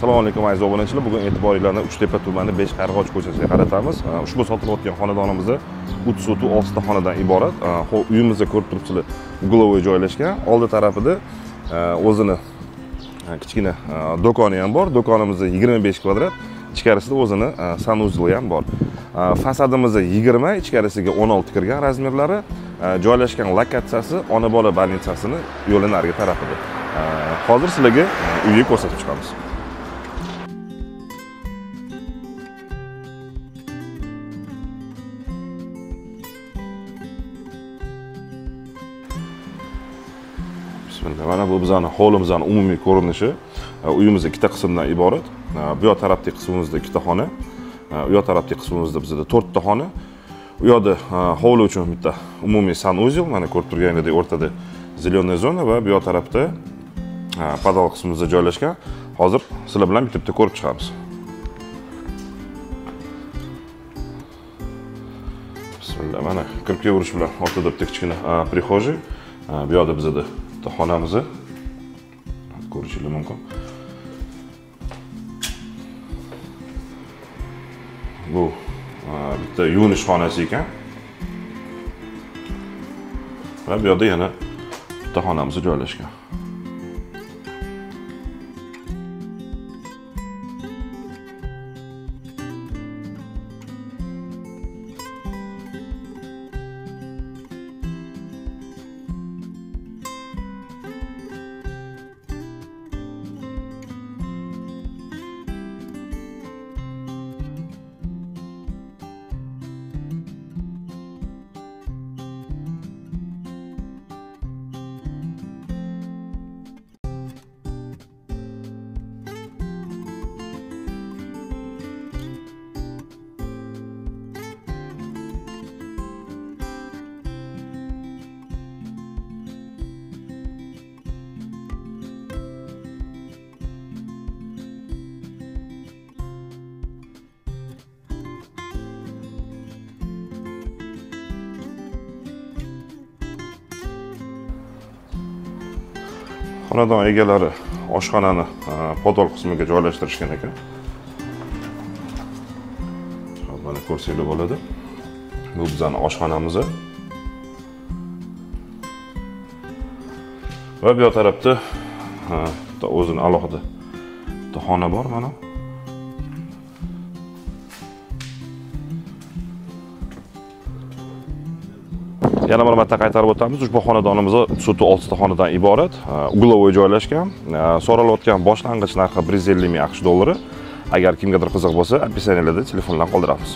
assalomu alaykum aziz obunachilar. Bugun e'tiboringlarni uchtepa tumani beshqarg'och ko'chasiga qaratamiz. Ushbu sotilayotgan xonadonimizda uch sotu oltita xonadan iborat. Xo'p, uyimizda ko'rib turibsizlar угловой joylashgan. Oldi tarafida o'zini kichkina do'koni ham bor. Do'konimizda yigirma besh kvadrat ichkarisida o'zini sanuzeli ham bor. Fasadimizda yigirma ichkarisiga o'n olti kirgan razmerlari joylashgan lokatsiyasi ona bola больницасini yo'li narigi tarafida. Hozir sizlarga uyni ko'rsatib chiqamiz. Bismillah. Mana bu bizani hovlimizni umumiy ko'rinishi e, uyimiz ikkita qismdan iborat. E, bu yoq tarafdagi qismimizda ikkita xona e, u yoq tarafdagi qismimizda bizada to'rtta xona. U yoqda hovli uchun bitta umumiy sanuzel mana ko'rib turganingizdek o'rtada зеленая zona va bu yoq tarafda podol qismimizda joylashgan. Hozir sizlar bilan bitta bitta ko'rib chiqamiz. Bismillah. Mana kirib kelaverish bilan ortada bitta kichkina прихожий bu yoqda bizada bitta xonamizni ko'rishingiz mumkin. Bu e, bitta yuvinish xonasi ekan. Va bu yoqda yana bitta xonamiz joylashgan. Xonadon egalari oshxonani e, podol qismiga joylashtirishgan ekan. Mana ko'rsanglar bo'ladi. Bu bizani oshxonamiz va bu yoq tarafda bitta o'zini alohida bitta xona bor mana. Yana bir marta qaytarib o'tamiz. Ushbu xonadonimiz suti oltita xonadan iborat угловой joylashgan so'ralayotgan boshlang'ich narxi bir yuz ellik ming aqsh dollari. Agar kimgadir qiziq bo'lsa описаниеlarda telefonlar qoldiramiz.